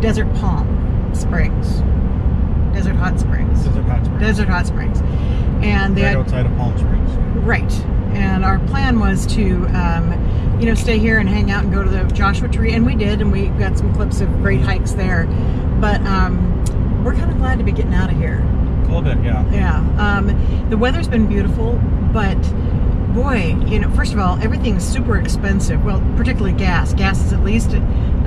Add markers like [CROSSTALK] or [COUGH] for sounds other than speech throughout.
Desert Palm Springs, Desert Hot Springs, Desert Hot Springs. Desert Hot Springs, and they right had outside of Palm Springs. Right. And our plan was to, um, you know, stay here and hang out and go to the Joshua Tree, and we did, and we got some clips of great hikes there. But um, we're kind of glad to be getting out of here. A little bit, yeah. Yeah. Um, the weather's been beautiful, but boy, you know, first of all, everything's super expensive. Well, particularly gas. Gas is at least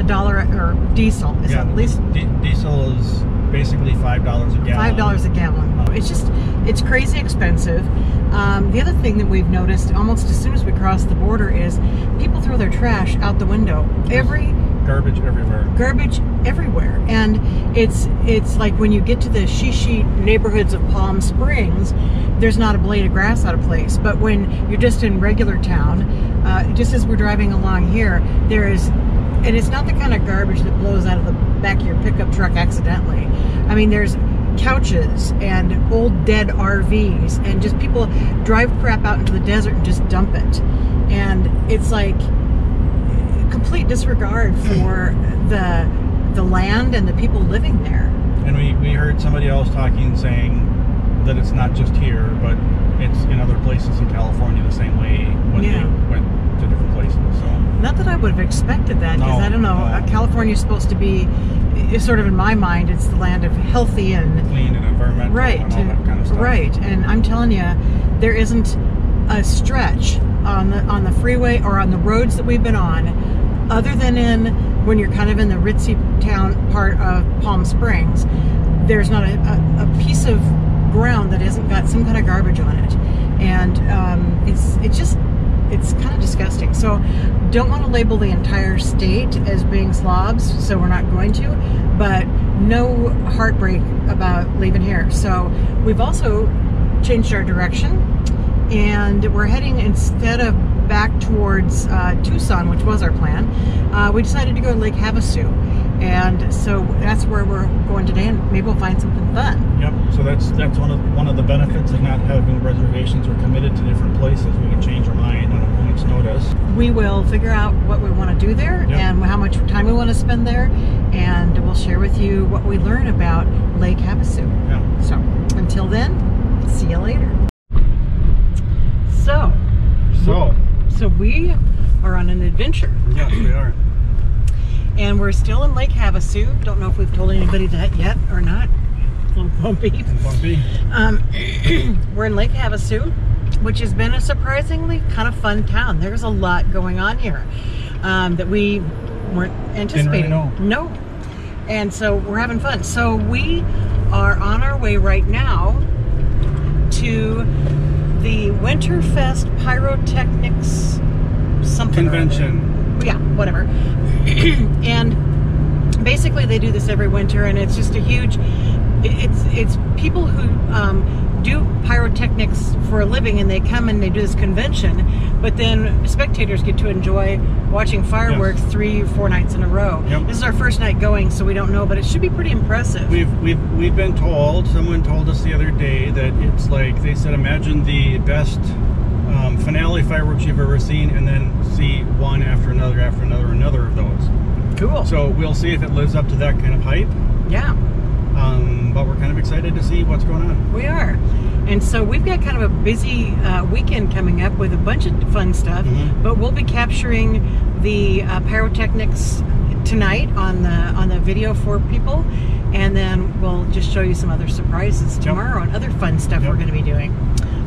a, dollar, or diesel is yeah. at least D- diesel is basically five dollars a gallon. Five dollars a gallon. It's just, it's crazy expensive. Um, the other thing that we've noticed almost as soon as we cross the border is people throw their trash out the window. Every Garbage everywhere. garbage everywhere, and it's it's like when you get to the shishi neighborhoods of Palm Springs, there's not a blade of grass out of place. But when you're just in regular town, uh, just as we're driving along here, there is, and it's not the kind of garbage that blows out of the back of your pickup truck accidentally. I mean, there's couches and old dead RVs, and just people drive crap out into the desert and just dump it, and it's like complete disregard [CLEARS THROAT] for the the land and the people living there. And we, we heard somebody else talking saying that it's not just here, but it's in other places in California the same way when Yeah. they went to different places. So Not that I would have expected that, because No, I don't know. no. uh, California's supposed to be, it's sort of in my mind, it's the land of healthy and clean and environmental right, and all that kind of stuff. right. And I'm telling you, there isn't a stretch on the on the freeway or on the roads that we've been on, other than in when you're kind of in the ritzy town part of Palm Springs. There's not a, a, a piece of ground that hasn't got some kind of garbage on it, and um, it's it's just it's kind of disgusting. So, don't want to label the entire state as being slobs, so we're not going to. But no heartbreak about leaving here. So, we've also changed our direction, and we're heading instead of back towards uh, Tucson, which was our plan. Uh, we decided to go to Lake Havasu, and so that's where we're going today, and maybe we'll find something fun. Yep. So that's that's one of one of the benefits of not having reservations or committed to different places. We can change our mind on a moment's notice. we will figure out what we want to do there Yep. and how much time we want to spend there and we'll share with you what we learn about lake havasu Yeah. so until then see you later so So so we are on an adventure yes, we are. And we're still in lake havasu don't know if we've told anybody that yet or not a little bumpy bumpy. Um, [CLEARS THROAT] we're in Lake Havasu, which has been a surprisingly kind of fun town. There's a lot going on here um, that we weren't anticipating. know. No. And so we're having fun. So we are on our way right now to the Winterfest Pyrotechnics something. Convention. Whatever. [CLEARS THROAT] and basically they do this every winter and it's just a huge it's it's people who um, do pyrotechnics for a living and they come and they do this convention but then spectators get to enjoy watching fireworks three or four nights in a row Yep. this is our first night going so we don't know but it should be pretty impressive We've we've we've been told. Someone told us the other day that it's like they said. Imagine the best um, finale fireworks you've ever seen, and then see one after another after another another of those. cool So we'll see if it lives up to that kind of hype. yeah Um, but we're kind of excited to see what's going on. We are. And so we've got kind of a busy uh, weekend coming up with a bunch of fun stuff, Mhm. but we'll be capturing the uh, pyrotechnics tonight on the on the video for people, and then we'll just show you some other surprises tomorrow and other fun stuff Yep. we're going to be doing.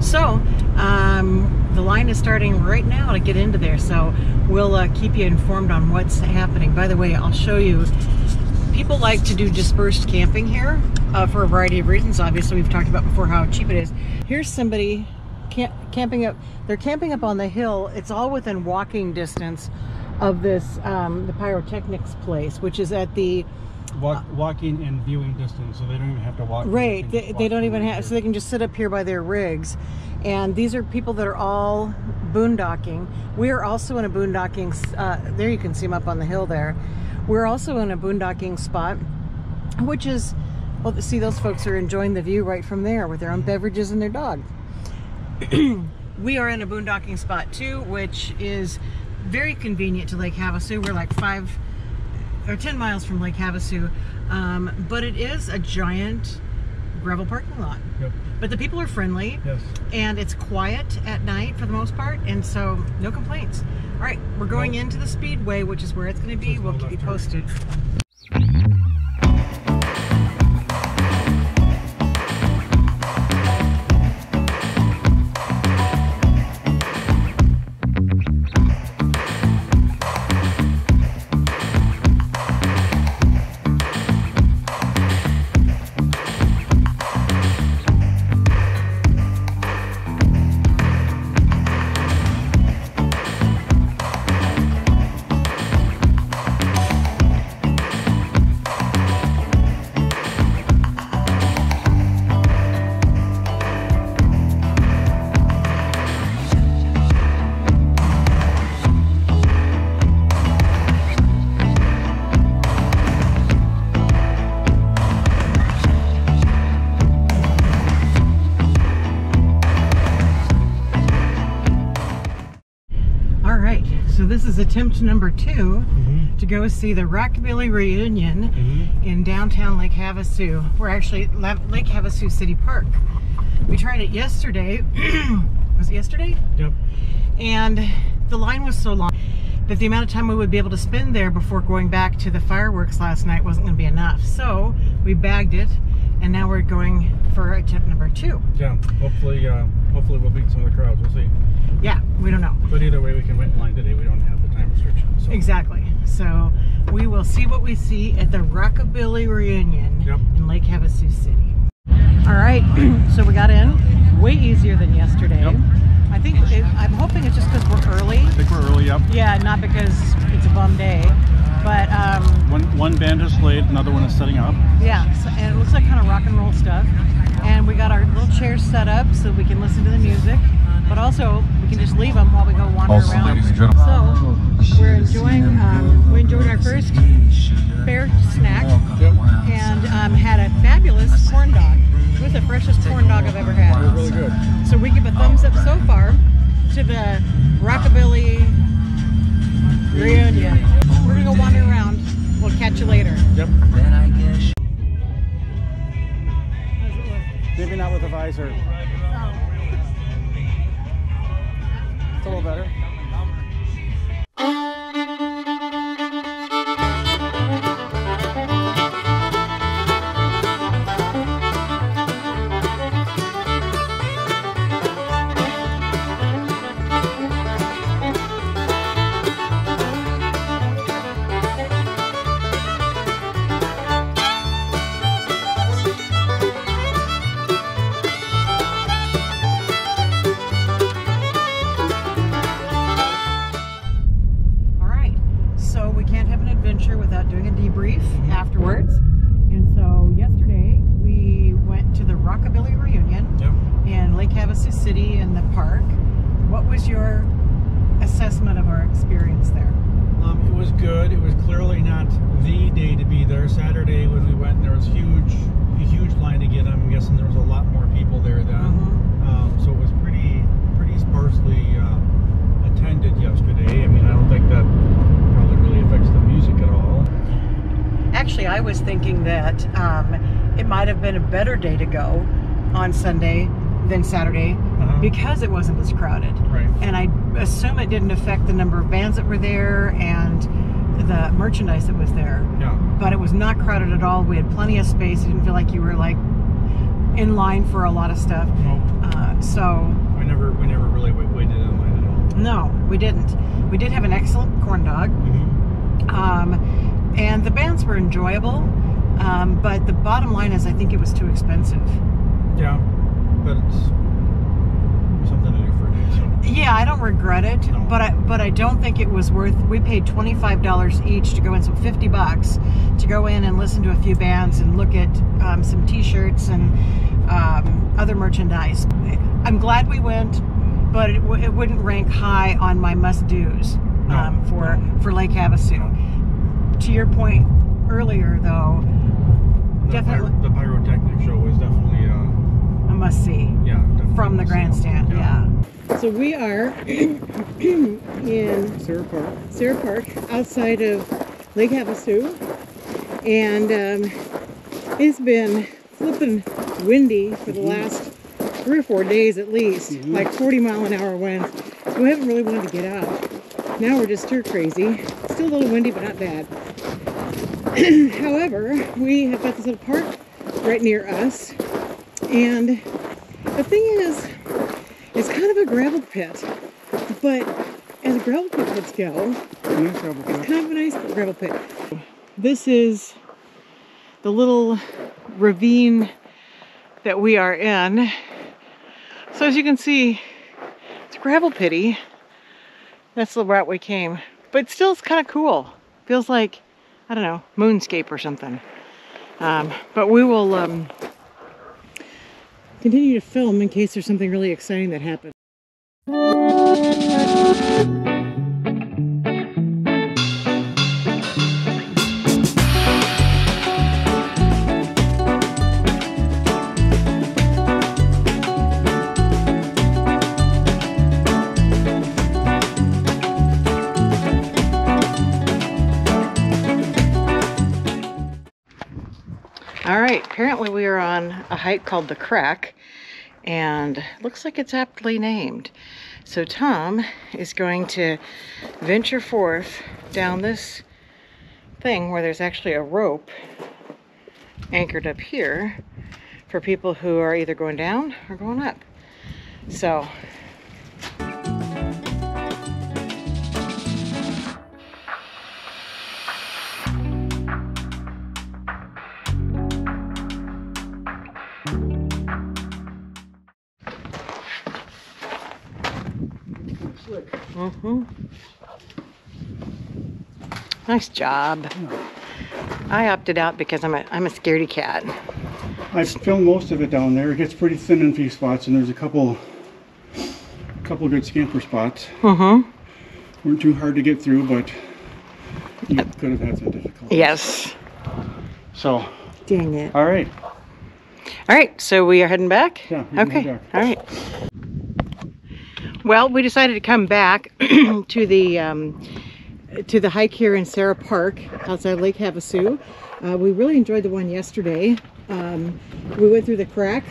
So um, the line is starting right now to get into there, so we'll uh, keep you informed on what's happening. By the way, I'll show you people like to do dispersed camping here uh, for a variety of reasons. Obviously, we've talked about before how cheap it is. Here's somebody camp- camping up. They're camping up on the hill. It's all within walking distance of this um, the pyrotechnics place, which is at the Walk, walking and viewing distance, so they don't even have to walk. right. can They, they don't even have, so they can just sit up here by their rigs. And these are people that are all boondocking. We are also in a boondocking. Uh, there you can see them up on the hill there. We're also in a boondocking spot, which is, well, see, those folks are enjoying the view right from there with their own beverages and their dog. [CLEARS THROAT] we are in a boondocking spot too, which is very convenient to Lake Havasu. We're like five or 10 miles from Lake Havasu, um, but it is a giant gravel parking lot. Yep. But the people are friendly Yes. and it's quiet at night for the most part, and so no complaints. All right, we're going No. into the speedway, which is where it's going to be. Just We'll keep you posted. This is attempt number two Mm-hmm. to go see the Rockabilly reunion Mm-hmm. in downtown Lake Havasu. We're actually Lake Havasu City Park. We tried it yesterday. [CLEARS THROAT] was it yesterday? Yep. And the line was so long that the amount of time we would be able to spend there before going back to the fireworks last night wasn't going to be enough. So we bagged it, and now we're going for attempt number two. Yeah. Hopefully, uh, hopefully we'll beat some of the crowds. We'll see. Yeah, we don't know. But either way, we can wait in line today. We don't have time restriction. So. Exactly. So we will see what we see at the Rockabilly reunion Yep. in Lake Havasu City. All right, [CLEARS THROAT] so we got in way easier than yesterday. Yep. I think it, I'm hoping it's just because we're early. I think we're early up. Yeah, not because it's a bum day, but um, One one band is played, another one is setting up. yeah, so, and it looks like kind of rock and roll stuff. And we got our little chairs set up so we can listen to the music, but also can just leave them while we go wander Also, around. ladies and gentlemen. So we're enjoying, um, we enjoyed our first fair snack and um, had a fabulous corn dog. It was the freshest corn dog I've ever had. Really good. So we give a thumbs up so far to the Rockabilly reunion. We're gonna go wander around. We'll catch you later. Yep. Maybe not with a visor. Adventure without doing a debrief afterwards. And so yesterday we went to the Rockabilly reunion Yep. in Lake Havasu City in the park. What was your assessment of our experience there? Um, it was good. It was clearly not the day to be there. Saturday when we went, there was huge, a huge line to get. I'm guessing there was a lot more people there then. Mhm. Um, so it was pretty, pretty sparsely uh, attended yesterday. I mean, I don't think that probably really affects the music at all. Actually, I was thinking that um, it might have been a better day to go on Sunday than Saturday Uh-huh. because it wasn't as crowded. Right. And I assume it didn't affect the number of bands that were there and the merchandise that was there. Yeah. But it was not crowded at all. We had plenty of space. You didn't feel like you were like in line for a lot of stuff. No, Uh, so we never, we never really waited in line at all. no, we didn't. We did have an excellent corn dog. Mm-hmm. Um, and the bands were enjoyable. Um, but the bottom line is, I think it was too expensive. Yeah, but it's something to do for a day. So Yeah, I don't regret it, No. but I but I don't think it was worth. We paid twenty five dollars each to go in, so fifty bucks to go in and listen to a few bands and look at um, some T-shirts and um, other merchandise. I'm glad we went, but it, w- it wouldn't rank high on my must dos No, um, for no. for Lake Havasu. To your point earlier, though, The, Definitely. pyro- the pyrotechnic show was definitely, uh, a must see yeah, from the must see. grandstand. Yeah. Yeah. So we are [CLEARS THROAT] in SARA Park. SARA Park outside of Lake Havasu, and um, it's been flipping windy for the last three or four days at least, Mhm. like 40 mile an hour winds. So we haven't really wanted to get out. Now we're just stir crazy. Still a little windy, but not bad. [CLEARS THROAT] However, we have got this little park right near us, and the thing is, it's kind of a gravel pit, but as gravel pits go, Nice gravel it's pit. kind of a nice gravel pit. This is the little ravine that we are in. So as you can see, it's gravel pitty. That's the route we came. But still it's kind of cool. Feels like, I don't know, moonscape or something. Um, but we will um, continue to film in case there's something really exciting that happens. All right, apparently we are on a hike called the Crack, and looks like it's aptly named. So Tom is going to venture forth down this thing where there's actually a rope anchored up here for people who are either going down or going up. So hmm Nice job. I opted out because I'm a I'm a scaredy cat. I filmed most of it down there. It gets pretty thin in a few spots, and there's a couple, couple good scamper spots. Mm-hmm. weren't too hard to get through, but you could have had some difficulty. Yes. So, Dang it. all right. All right, so we are heading back? Yeah, Okay, all right. Well, we decided to come back [CLEARS THROAT] to the um, to the hike here in SARA Park outside Lake Havasu. Uh, we really enjoyed the one yesterday. Um, we went through the crack,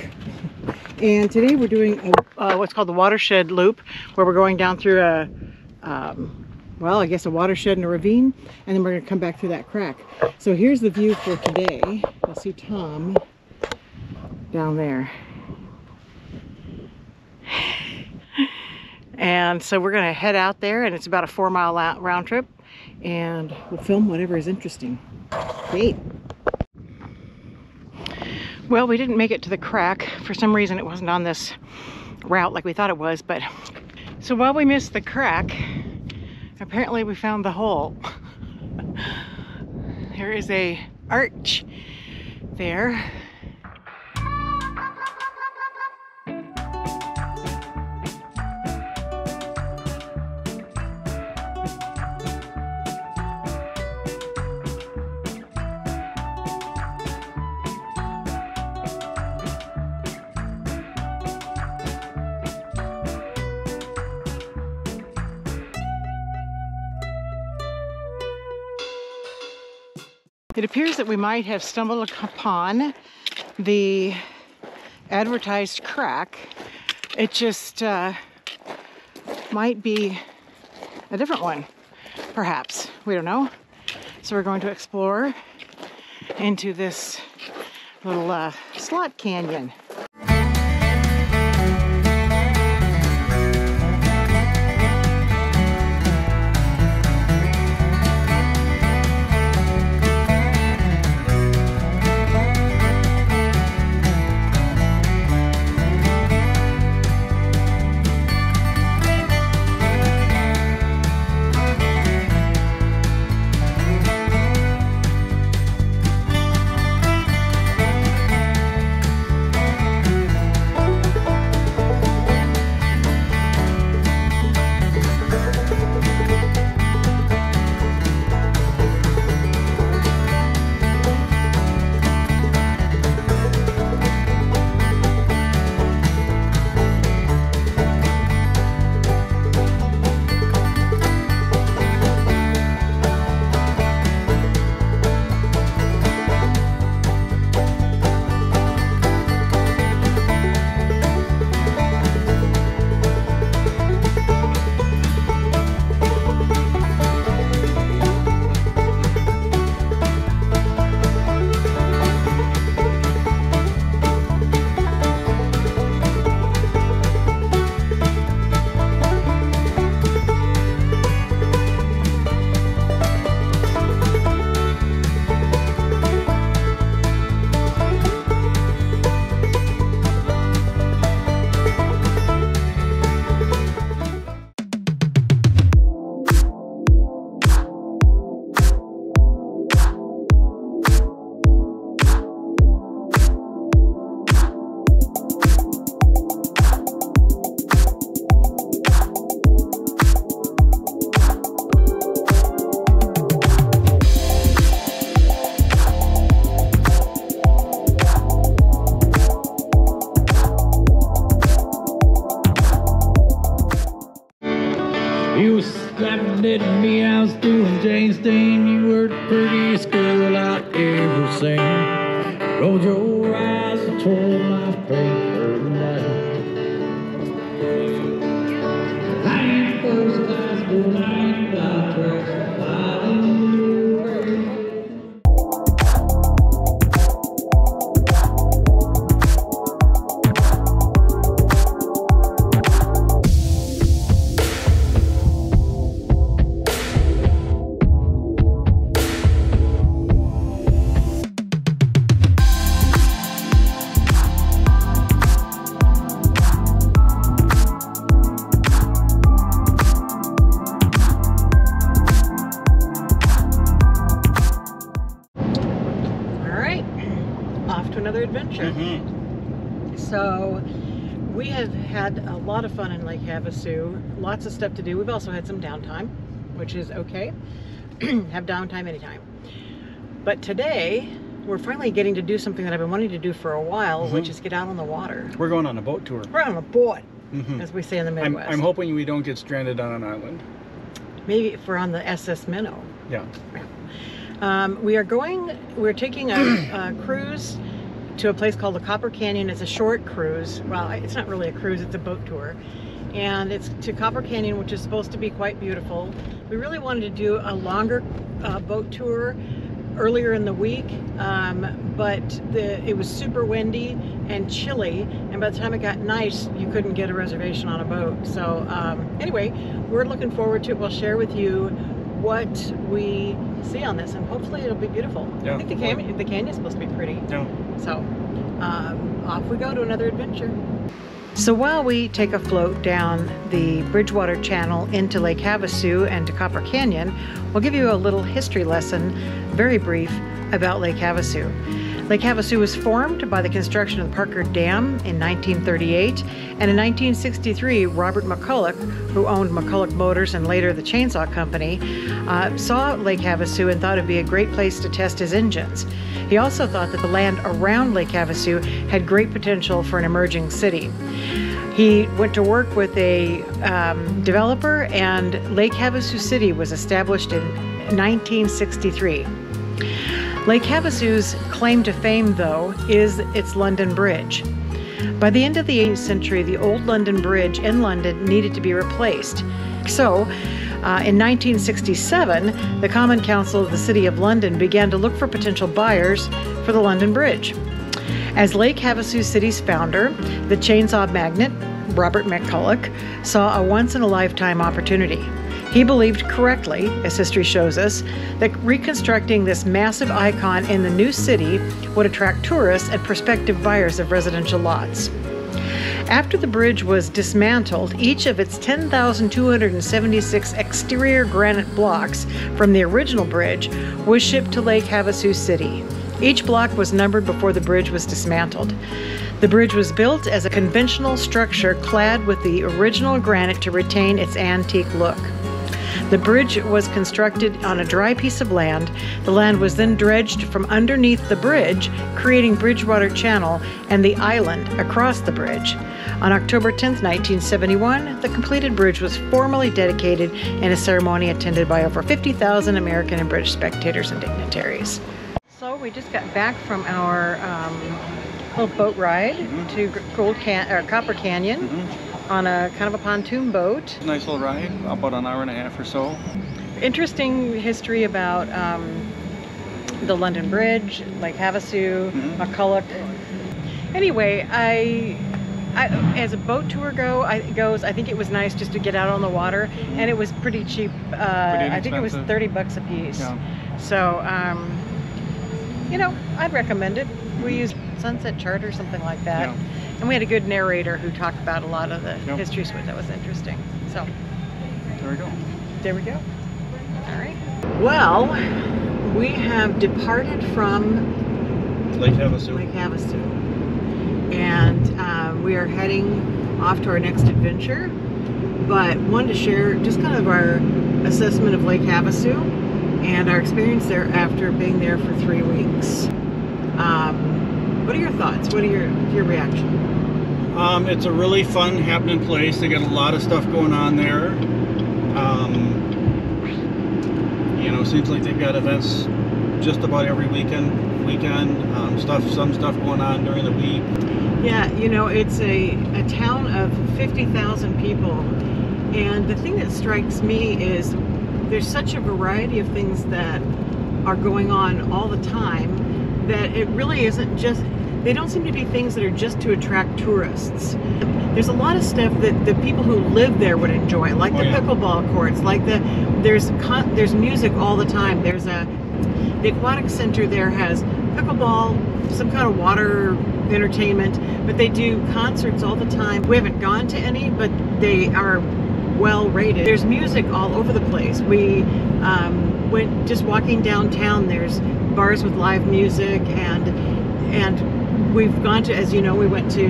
and today we're doing a, uh, what's called the watershed loop, where we're going down through a um, well, I guess a watershed and a ravine, and then we're going to come back through that crack. So here's the view for today. You'll see Tom down there. And so we're to head out there, and it's about a four mile round trip, and we'll film whatever is interesting. Great. Well, we didn't make it to the crack. For some reason, it wasn't on this route like we thought it was, but so while we missed the crack, apparently we found the hole. [LAUGHS] there is a arch there It appears that we might have stumbled upon the advertised crack. It just uh, might be a different one, perhaps. We don't know. So we're going to explore into this little uh, slot canyon. Fun in Lake Havasu. Lots of stuff to do. We've also had some downtime, which is okay. [CLEARS THROAT] have downtime anytime. But today, we're finally getting to do something that I've been wanting to do for a while, which Mhm. is get out on the water. We're going on a boat tour. We're on a boat, Mhm. as we say in the I'm, Midwest. I'm hoping we don't get stranded on an island. Maybe if we're on the SS Minnow. Yeah. Um, we are going, we're taking a, a cruise to a place called the Copper Canyon. It's a short cruise. Well, it's not really a cruise, it's a boat tour. And it's to Copper Canyon, which is supposed to be quite beautiful. We really wanted to do a longer uh, boat tour earlier in the week, um, but the, it was super windy and chilly. And by the time it got nice, you couldn't get a reservation on a boat. So um, anyway, we're looking forward to it. We'll share with you what we see on this, and hopefully it'll be beautiful. Yeah. I think the canyon, the canyon's supposed to be pretty. No. So, um, off we go to another adventure. So while we take a float down the Bridgewater Channel into Lake Havasu and to Copper Canyon, we'll give you a little history lesson, very brief, about Lake Havasu. Lake Havasu was formed by the construction of the Parker Dam in 1938, and in 1963, Robert McCulloch, who owned McCulloch Motors and later the Chainsaw Company, uh, saw Lake Havasu and thought it'd be a great place to test his engines. He also thought that the land around Lake Havasu had great potential for an emerging city. He went to work with a um, developer, and Lake Havasu City was established in 1963. Lake Havasu's claim to fame, though, is its London Bridge. By the end of the 18th century, the old London Bridge in London needed to be replaced. So, uh, in 1967, the Common Council of the City of London began to look for potential buyers for the London Bridge. As Lake Havasu City's founder, the chainsaw magnate, Robert McCulloch, saw a once in a lifetime opportunity. He believed correctly, as history shows us, that reconstructing this massive icon in the new city would attract tourists and prospective buyers of residential lots. After the bridge was dismantled, each of its 10,276 exterior granite blocks from the original bridge was shipped to Lake Havasu City. Each block was numbered before the bridge was dismantled. The bridge was built as a conventional structure clad with the original granite to retain its antique look. The bridge was constructed on a dry piece of land. The land was then dredged from underneath the bridge, creating Bridgewater Channel and the island across the bridge. On October 10, 1971, the completed bridge was formally dedicated in a ceremony attended by over 50,000 American and British spectators and dignitaries. So we just got back from our um, little boat ride to Gold Can- or Copper Canyon on a kind of a pontoon boat. Nice little ride, about an hour and a half or so. interesting history about um, the London Bridge, Lake Havasu, Mhm. McCulloch. Anyway, I, I, as a boat tour go, I, goes, I think it was nice just to get out on the water, and it was pretty cheap. Uh, I think it was thirty bucks a piece. Yeah. So, um, you know, I'd recommend it. We used Sunset Chart or something like that, Yeah. And we had a good narrator who talked about a lot of the Yep. history, so that was interesting. So. There we go. There we go. All right. Well, we have departed from Lake Havasu. Lake Havasu, and uh, we are heading off to our next adventure. But wanted to share just kind of our assessment of Lake Havasu and our experience there after being there for three weeks. Um, what are your thoughts? What are your your reaction? Um, it's a really fun, happening place. They got a lot of stuff going on there. Um, you know, seems like they've got events just about every weekend. Weekend um, stuff, some stuff going on during the week. Yeah, you know, it's a, a town of 50,000 people. And the thing that strikes me is there's such a variety of things that are going on all the time that it really isn't just, they don't seem to be things that are just to attract tourists. There's a lot of stuff that the people who live there would enjoy, like Oh, the yeah. pickleball courts, like the, there's, con, there's music all the time. There's a, the aquatic center there has pickleball, some kind of water entertainment, but they do concerts all the time. We haven't gone to any, but they are well rated. There's music all over the place. We um, went just walking downtown. There's bars with live music, and and we've gone to, as you know, we went to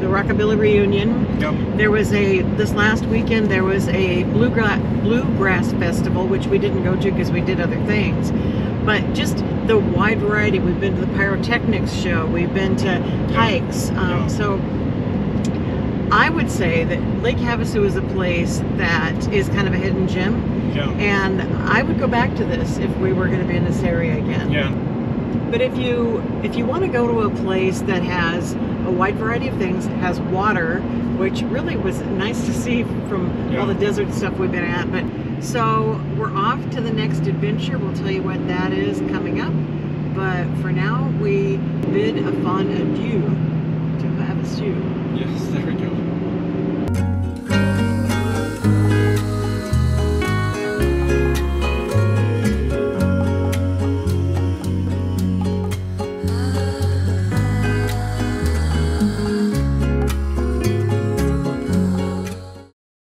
the Rockabilly reunion. Yep. There was a this last weekend. There was a bluegrass bluegrass festival, which we didn't go to because we did other things. But just the wide variety. We've been to the pyrotechnics show. We've been to hikes. Um, Yeah. So I would say that Lake Havasu is a place that is kind of a hidden gem, Yeah. and I would go back to this if we were going to be in this area again. Yeah. But if you if you want to go to a place that has a wide variety of things, has water, which really was nice to see from Yeah. all the desert stuff we've been at. But so we're off to the next adventure. We'll tell you what that is coming up. But for now, we bid a fond adieu to Havasu. Yes. There we go.